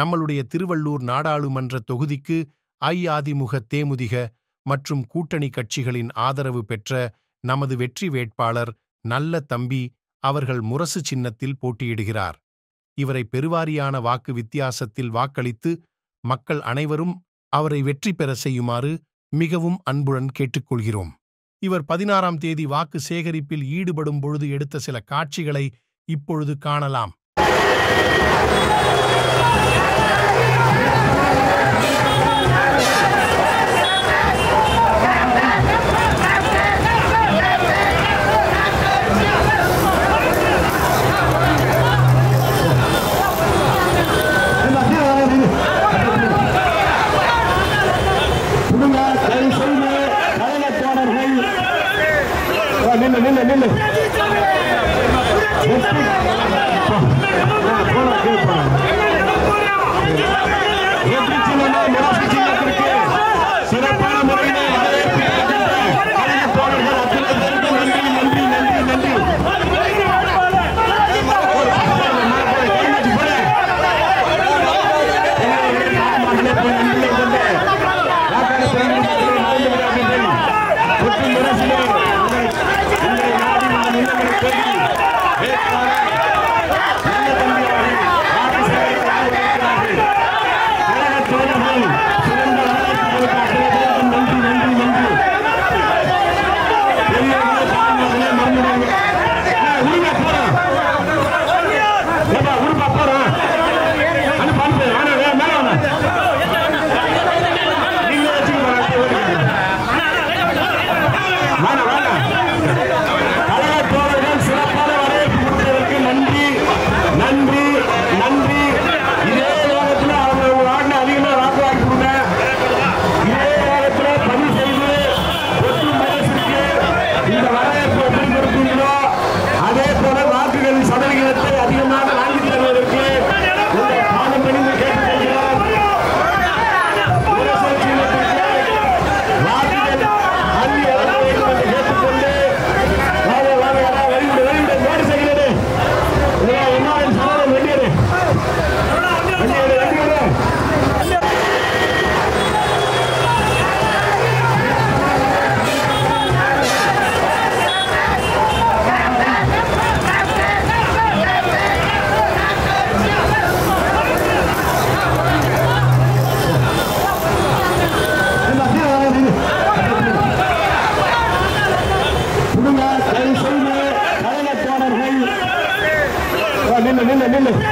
நம்மளுடைய திருவள்ளூர் நாடாளுமன்ற தொகுதிக்கு அஇஅதிமுக தேமுதிக மற்றும் கூட்டணி கட்சிகளின் ஆதரவு பெற்ற நமது வெற்றி வேட்பாளர் நல்ல தம்பி அவர்கள் முரசு சின்னத்தில் போட்டியிடுகிறார். இவரை பெருவாரியான வாக்கு வித்தியாசத்தில் வாக்களித்து மக்கள் அனைவரும் அவரை வெற்றி பெற செய்யுமாறு மிகவும் அன்புடன் கேட்டுக்கொள்கிறோம். இவர் பதினாறாம் தேதி வாக்கு சேகரிப்பில் ஈடுபடும் பொழுது எடுத்த சில காட்சிகளை இப்பொழுது காணலாம். Dale.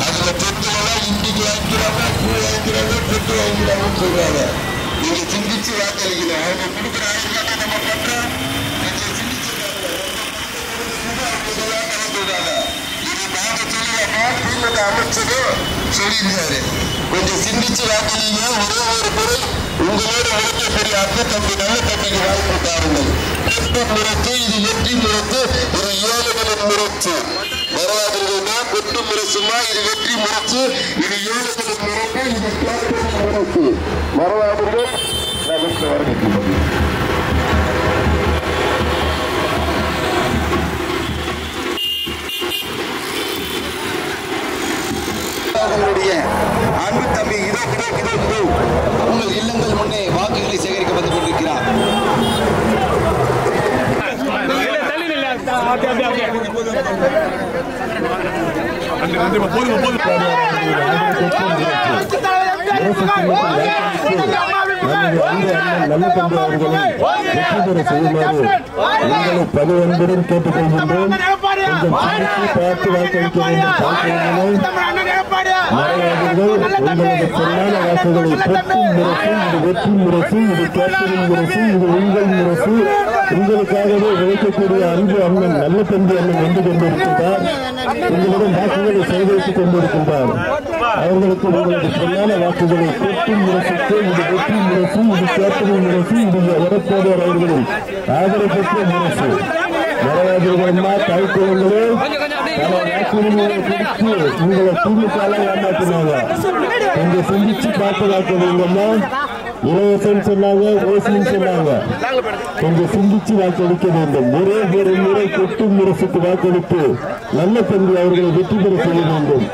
அதுல பெட்ரோலாம் இண்டிக்கு வாங்கிக்கிறாங்க பூ வாங்கிக்கிறாங்க பெட்ரோல் வாங்கிக்கிறாங்கன்னு சொல்றாங்க நீங்க சிந்திச்சு வாக்களிக்கணும் அவங்க கொடுக்குற ஆயிரம் நம்ம பண்றோம் சிந்திச்சு இது நாங்க சொல்லுவோமா திமுக அமைச்சரும் கொஞ்சம் சிந்திச்சு வாக்களிங்க ஒரே ஒரு பொருள். உங்களோட பெரிய அத்த தம்பி நல்ல தம்பிக்கு வாய்ப்பு தாருங்கள் வெற்றி முறைக்கு இது வெற்றி முறைக்கு இது ஏழு ஏழைகளின் முறைச்சு வரலாறுகள்னா கொட்டு முரசுமா இது வெற்றி முறைச்சு இது ஏழு ஏழைகளின் முறைக்கு இது கேப்டன் முறைச்சு வரலாறுகள் நமக்கு வரவேற்கிறது அவர்களுடைய அன்பு தம்பி இதோ இதோ இதோ இதோ. உங்கள் இல்லங்கள் முன்னே வாக்குகளை சேகரிக்க வந்து கொண்டிருக்கிறார். நல்ல தம்பி அவர்களை வெற்றி பெற செய்யுமாறு உங்களை பணிவன்புடன் கேட்டுக்கொள்கின்றோம். கொஞ்சம் பார்த்து வாக்களிக்க வேண்டும். உங்களது வாக்குகளை பெற்றும் முரசு இது வெற்றி முரசு இது கேப்டனின் முரசு இது உங்கள் முரசு. உங்களுக்காகவே உழைக்கக்கூடிய அன்பு அண்ணன் நல்ல தம்பி அண்ணன் வந்து கொண்டிருக்கின்றார். உங்களிடம் வாக்குகளை சேகரித்துக் கொண்டிருக்கின்றார். அவர்களுக்கு உங்களது பொருளான வாக்குகளை பெற்றும் முரசுக்கு இது வெற்றி முரசு இது கேப்டனின் முரசு இது வரப்போதோர் அவர்களின் ஆதரவு பெற்ற முரசு. வாக்குறுதிகளை கொடுத்து உங்களை திமுக ஏமாத்தினாங்க கொஞ்சம் சிந்திச்சு பார்த்து வாக்குறீங்கம்மா இலவசம் சொன்னாங்க ஓசின்னு சொன்னாங்க. கொஞ்சம் சிந்திச்சு வாக்களிக்க வேண்டும். ஒரே ஒரு முறை கொட்டு முரசுக்கு வாக்களித்து நல்ல தம்பி அவர்களை வெற்றி பெற செய்ய வேண்டும்.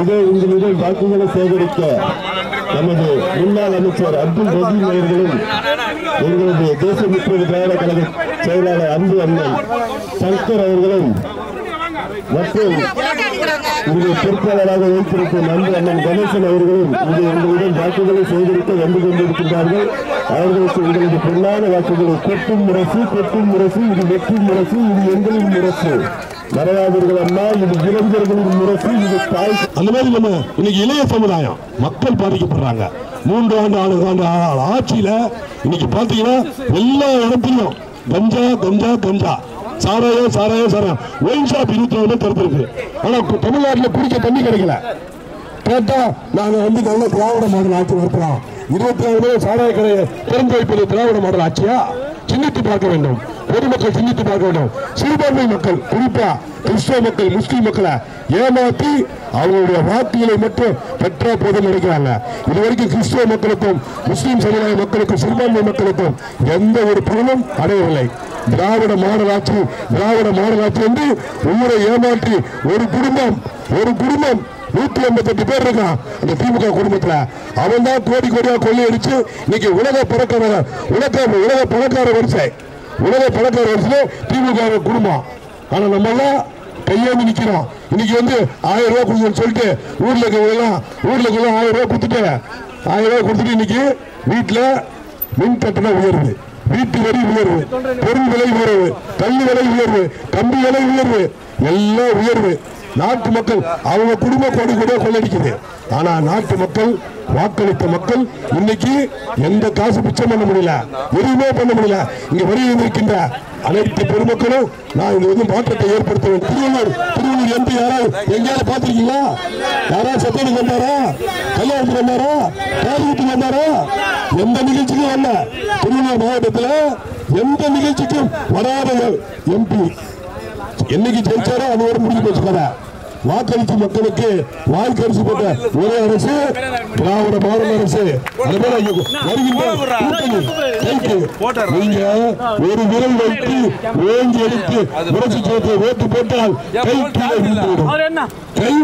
இதோ உங்களிடம் வாக்குகளை சேகரிக்க நமது முன்னாள் அமைச்சர் அப்துல் ரஹீம் அவர்களும் எங்களுடைய தேசிய முற்போக்கு திராவிட கழக செயலாளர் அன்பு அண்ணன் சங்கர் அவர்களும் மற்றும் இங்கே பொறுப்பாளராக வைத்திருக்கும் அன்பு அண்ணன் கணேசன் அவர்களும் இங்கே எங்களிடம் வாக்குகளை சேகரிக்க வந்து கொண்டிருக்கின்றார்கள். அவர்களுக்கு உங்களது பொன்னான வாக்குகளை கொட்டும் முரசு கொட்டும் முரசு இது வெற்றி முரசு இது எங்களின் முரசு. வரலாறுகள் அம்மா இது இளைஞர்களின் முரசு இது தாய். அந்த மாதிரி நம்ம இன்னைக்கு இளைய சமுதாயம் மக்கள் பாதிக்கப்படுறாங்க. மூன்று ஆண்டு ஆண்டு ஆண்டு ஆட்சியில இன்னைக்கு பாத்தீங்கன்னா எல்லா இடத்துலயும் கஞ்சா கஞ்சா கஞ்சா. சாராயம் சாராயம் சாராயம். ஒயின் ஷாப் இருபத்தி நாலு பேர் ஆனா தமிழ்நாட்டில் தமிழ்நாட்டுல குடிக்க தண்ணி கிடைக்கல. கேட்டா நாங்க வந்து நல்ல திராவிட மாடல் ஆட்சி நடத்துறோம். இருபத்தி நாலு சாராய கடையை திறந்து வைப்பது திராவிட மாடல் ஆட்சியா? சிந்தித்து பார்க்க வேண்டும். பொதுமக்கள் சிந்தித்து பார்க்க வேண்டும். சிறுபான்மை மக்கள் குறிப்பா கிறிஸ்தவ மக்கள் முஸ்லீம் மக்களை ஏமாத்தி அவங்களுடைய வாக்குகளை மட்டும் பெற்றா போதும் நினைக்கிறாங்க. இதுவரைக்கும் கிறிஸ்தவ மக்களுக்கும் முஸ்லீம் சமுதாய மக்களுக்கும் சிறுபான்மை மக்களுக்கும் எந்த ஒரு பலனும் அடையவில்லை. திராவிட மாடல் ஆட்சி திராவிட மாடல் ஆட்சி என்று ஊரை ஏமாற்றி ஒரு குடும்பம் ஒரு குடும்பம் நூத்தி எண்பத்தெட்டு பேர் இருக்கான் அந்த திமுக குடும்பத்துல அவன் தான் கோடி கோடியா கொள்ளையடிச்சு இன்னைக்கு உலக பணக்கார உலக உலக பணக்கார வரிசை. உலக பணக்கார வரிசையில திமுக குடும்பம் ஆனா நம்ம எல்லாம் நிற்கிறோம் நிக்கிறோம். இன்னைக்கு வந்து ஆயிரம் ரூபாய் கொடுங்கன்னு சொல்லிட்டு ஊர்ல இருக்கவங்க ஊர்ல இருக்கவங்க ஆயிரம் ரூபாய் கொடுத்துட்டு ஆயிரம் ரூபாய் கொடுத்துட்டு இன்னைக்கு வீட்டுல மின் கட்டணம் உயர்வு வீட்டு வரி உயர்வு பொருள் விலை உயர்வு தள்ளி விலை உயர்வு கம்பி விலை உயர்வு எல்லாம் உயர்வு நாட்டு மக்கள் அவங்க குடும்ப கோடி கூட கொள்ளடிக்குது. ஆனா நாட்டு மக்கள் வாக்களித்த மக்கள் இன்னைக்கு எந்த காசு பிச்சம் பண்ண முடியல. எதுவுமே பண்ண முடியல. இங்க வரி இருக்கின்ற அனைத்து பெருமக்களும் நான் இங்க வந்து மாற்றத்தை ஏற்படுத்துவேன். திருவள்ளூர் திருவள்ளூர் எம்பி யாராவது எங்கேயாவது பாத்திருக்கீங்களா யாராவது சத்தத்துக்கு வந்தாரா? கல்யாணத்துக்கு வந்தாரா? பேர் வந்தாரா? எந்த நிகழ்ச்சிக்கும் வரல. திருவள்ளூர் மாவட்டத்தில் எந்த நிகழ்ச்சிக்கும் வராத எம்பி என்னைக்கு ஜெயிச்சாரோ அதோட முடிஞ்சு போச்சு கதை. வாக்களித்த மக்களுக்கு வாய்க்கரிசி போட்ட ஒரே அரசு திராவிட மாடல் அரசு. நீங்க ஒரு விரல் வைத்து ஓங்கி எடுத்து முரசு சோத்தை ஓட்டு போட்டால் கை கீழே விழுந்துவிடும். கை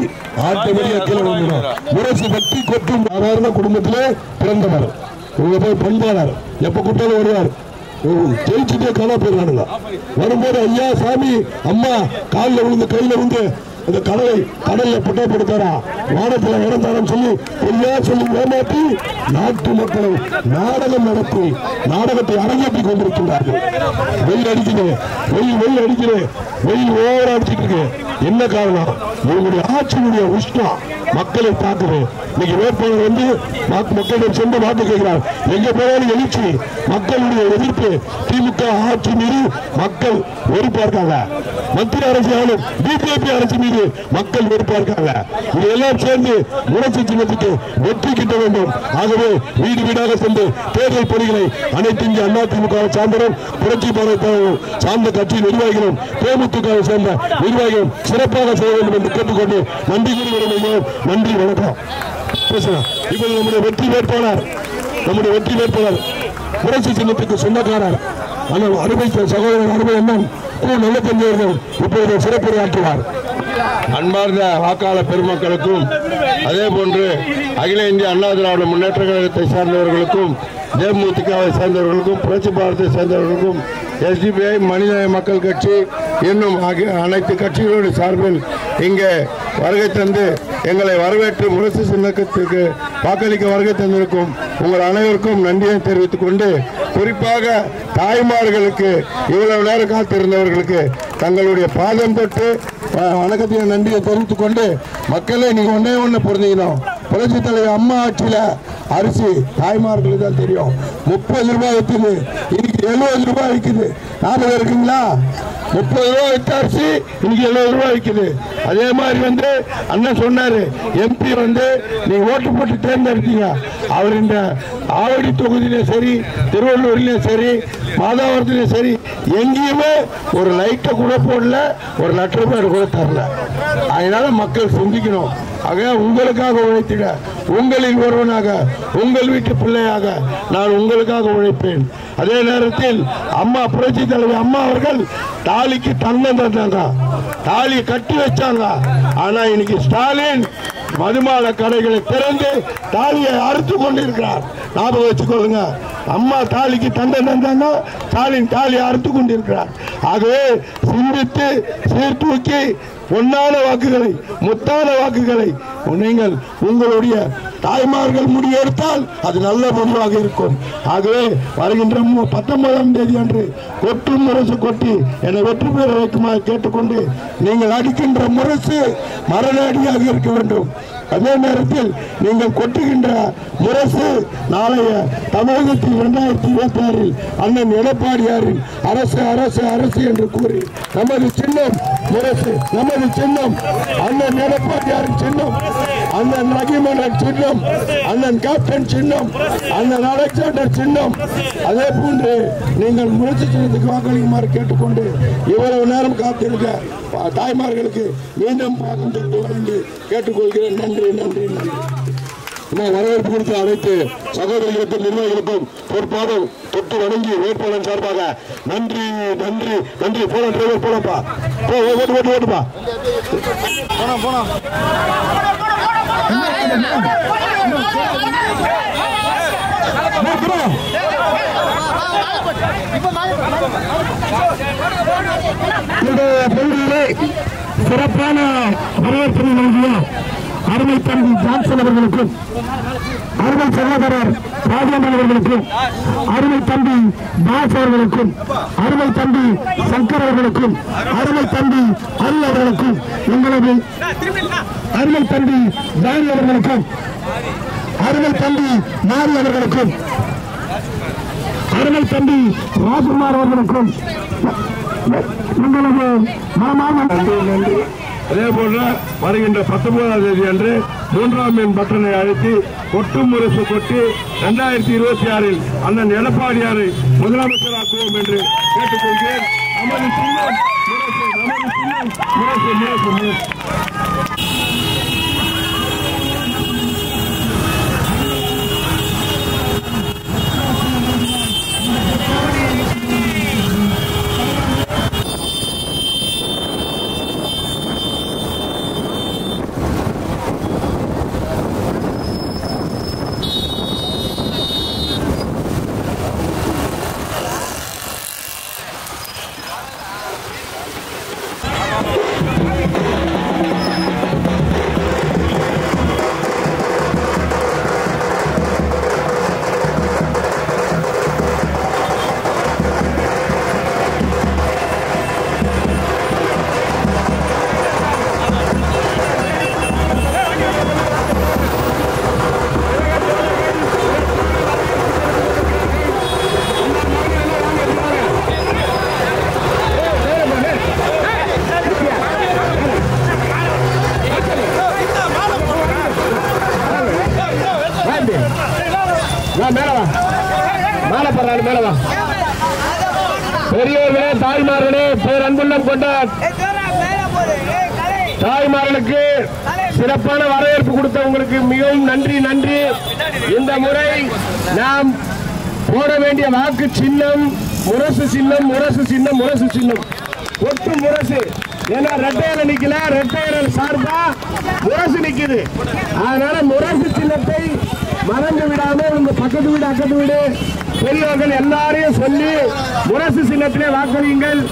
ஆட்டோமேட்டிக்கா கீழே விழுந்துடும் முரசு பற்றி கொட்டும் சாதாரண குடும்பத்திலே பிறந்தவர். உங்க போய் பண்பாளர். எப்ப கூட்டாலும் வருவார். ஜெயிச்சுட்டே காணா போயிடுறானுங்க. வரும்போது ஐயா சாமி அம்மா காலில் விழுந்து கையில விழுந்து இந்த கடலை கடல்ல புட்டப்படுத்தாரா வானத்துல இடம் சொல்லி பொய்யா சொல்லி ஏமாற்றி நாட்டு மக்களை நாடகம் நடத்தி நாடகத்தை அரங்கேற்றி கொண்டிருக்கின்றார்கள். வெயில் அடிக்கிறேன் வெயில் வெயில் அடிக்கிறேன் வெயில் ஓவர் அடிச்சிட்டு இருக்கு. என்ன காரணம்? இவங்களுடைய ஆட்சியினுடைய உஷ்ணம். மக்களை தாக்குது இன்னைக்கு வேட்பாளர் வந்து மக்களிடம் சென்று வாக்கு கேட்கிறார். எங்க போனாலும் எழுச்சி மக்களுடைய எதிர்ப்பு திமுக ஆட்சி மீது மக்கள் வெறுப்பா இருக்காங்க மத்திய அரசு ஆளும் பிஜேபி அரசு மீது மக்கள் வெறுப்பா இருக்காங்க இதையெல்லாம் சேர்ந்து உணர்ச்சி சின்னத்துக்கு வெற்றி கிட்ட வேண்டும். ஆகவே வீடு வீடாக சென்று தேர்தல் பணிகளை அனைத்து இந்திய அண்ணா திமுக சார்ந்தரும் புரட்சி பாரதம் சார்ந்த கட்சி நிர்வாகிகளும் தேமுதிக சேர்ந்த நிர்வாகிகளும் சிறப்பாக செய்ய வேண்டும் என்று கேட்டுக்கொண்டு நன்றி கூறி வருகிறோம் நன்றி வணக்கம். பேசலாம் இப்போது நம்முடைய வெற்றி வேட்பாளர் நம்முடைய வெற்றி வேட்பாளர் புரட்சி சின்னத்துக்கு சொந்தக்காரர் ஆனால் அருமை சகோதரர் அருமை அண்ணன் கு. நல்ல தந்தையர்கள் இப்பொழுது சிறப்புரையாற்றுவார். அன்பார்ந்த வாக்காளர் பெருமக்களுக்கும் அதே போன்று அகில இந்திய அண்ணா திராவிட முன்னேற்ற கழகத்தை சார்ந்தவர்களுக்கும் தேமுதிகவை சேர்ந்தவர்களுக்கும் புரட்சி பாரத்தை சேர்ந்தவர்களுக்கும் எஸ்டிபிஐ மனிதநேய மக்கள் கட்சி இன்னும் ஆகிய அனைத்து கட்சிகளுடைய சார்பில் இங்கே வருகை தந்து எங்களை வரவேற்று முரசு சின்னத்திற்கு வாக்களிக்க வருகை தந்திருக்கும் உங்கள் அனைவருக்கும் நன்றியை தெரிவித்துக் கொண்டு குறிப்பாக தாய்மார்களுக்கு இவ்வளவு நேரம் காத்திருந்தவர்களுக்கு தங்களுடைய பாதம் தொட்டு வணக்கத்தின் வணக்கத்தையும் நன்றியை தெரிவித்துக் கொண்டு மக்களே நீங்க ஒன்னே ஒண்ணு புரிஞ்சுக்கணும். புரட்சித் தலைவர் அம்மா ஆட்சியில அரிசி தாய்மார்களுக்கு தான் தெரியும். முப்பது ரூபாய் விற்குது இன்னைக்கு எழுபது ரூபாய் விற்குது ஞாபகம் இருக்குங்களா? முப்பது ரூபாய் விற்ற அரிசி இன்னைக்கு எழுபது ரூபாய் விற்குது அதே மாதிரி வந்து அண்ணன் சொன்னாரு எம்பி வந்து நீ ஓட்டு போட்டு தேர்ந்தெடுத்தீங்க. அவர் இந்த ஆவடி தொகுதியிலையும் சரி திருவள்ளூர்லயும் சரி மாதாவரத்திலும் சரி எங்கேயுமே ஒரு லைட்டை கூட போடல ஒரு லட்ச பேர் கூட தரல. அதனால மக்கள் சிந்திக்கணும். ஆக உங்களுக்காக உழைத்திட உங்களில் ஒருவனாக உங்கள் வீட்டு பிள்ளையாக நான் உங்களுக்காக உழைப்பேன். அதே நேரத்தில் அம்மா புரட்சி தலைவர் அம்மா அவர்கள் தாலிக்கு தன்னம் தந்தாங்க. தாலியை கட்டி வச்சாங்க. ஆனா இன்னைக்கு ஸ்டாலின் மதுமான கடைகளை திறந்து தாலியை அறுத்து கொண்டிருக்கிறார். ஞாபகம் வச்சுக்கொள்ளுங்க அம்மா தாலிக்கு தந்தை தந்தாங்க ஸ்டாலின் தாலியை அறுத்து கொண்டிருக்கிறார். ஆகவே சிந்தித்து சீர்தூக்கி பொன்னான வாக்குகளை முத்தான வாக்குகளை நீங்கள் உங்களுடைய தாய்மார்கள் முடிவெடுத்தால் அது நல்ல முடிவாக இருக்கும். ஆகவே வருகின்ற மு- பத்தொன்பதாம் தேதி அன்று கொட்டும் முரசு கொட்டி என்னை வெற்றி பெற வைக்குமாறு கேட்டுக்கொண்டு நீங்கள் அடிக்கின்ற முரசு மரணடியாக இருக்க வேண்டும். அதே நேரத்தில் நீங்கள் கொட்டுகின்ற முரசு நாளைய தமிழகத்தில் இரண்டாயிரத்தி இருபத்தி ஆறில் அண்ணன் எடப்பாடியாரின் அரசு அரசு அரசு என்று கூறி நமது சின்னம் முரசு நமது சின்னம் அண்ணன் எடப்பாடியாரின் சின்னம் அண்ணன் ரகிமணன் சின்னம் அண்ணன் கேப்டன் சின்னம் அண்ணன் அலெக்சாண்டர் சின்னம். அதே போன்று நீங்கள் முயற்சி சின்னத்துக்கு வாக்களிக்குமாறு கேட்டுக்கொண்டு இவ்வளவு நேரம் காத்திருக்க தாய்மார்களுக்கு மீண்டும் பாகம் தந்து வழங்கி கேட்டுக்கொள்கிறேன். நன்றி நன்றி நன்றி. வரவேற்பு கொடுத்த அனைத்து சகோதரிகளுக்கும் நிர்வாகிகளுக்கும் பொறுப்பாடும் தொட்டு வணங்கி வேட்பாளர் சார்பாக நன்றி நன்றி நன்றி. போன டிரைவர் போனப்பா போ ஓட்டு ஓட்டு ஓட்டுப்பா. போலாம். சிறப்பான வரவேற்பு நல்கியும் அருமை தம்பி ஜான்சன் அவர்களுக்கும் அருமை சகோதரர் ராஜேந்திரன் அவர்களுக்கும் அருமை தம்பி தாஸ் அவர்களுக்கும் அருமை தம்பி சங்கர் அவர்களுக்கும் அருமை தம்பி அருள் அவர்களுக்கும் எங்களது அருமை தம்பி ஜானி அவர்களுக்கும் அருமை தம்பி மாரி அவர்களுக்கும் அருமை தம்பி ராஜ்குமார் அவர்களுக்கும் எங்களது மனமான நன்றி அதே போல வருகின்ற பத்தொன்பதாம் தேதி அன்று மூன்றாம் மீன் பட்டனை அழைத்து கொட்டு முரசு கொட்டி இரண்டாயிரத்தி இருபத்தி ஆறில் அண்ணன் எடப்பாடியாரை முதலமைச்சராக்குவோம் என்று கேட்டுக்கொள்கிறேன். நமது சின்னம் முரசு நமது சின்னம் முரசு முரசு. முரசு கொண்ட தாய்மார்களுக்கு சிறப்பான வரவேற்பு கொடுத்தவங்களுக்கு மிகவும் நன்றி நன்றி. இந்த முறை நாம் போட வேண்டிய வாக்கு சின்னம் முரசு சின்னம் முரசு சின்னம் முரசு சின்னம். ஒட்டு முரசு. ஏன்னா ரெட்டையரை நிக்கல ரெட்டையரை சார்பா முரசு நிக்குது. அதனால முரசு சின்னத்தை மறந்து விடாம உங்க பக்கத்து வீடு அக்கத்து வீடு பெரியவர்கள் எல்லாரையும் சொல்லி முரசு சின்னத்திலே வாக்களியுங்கள்.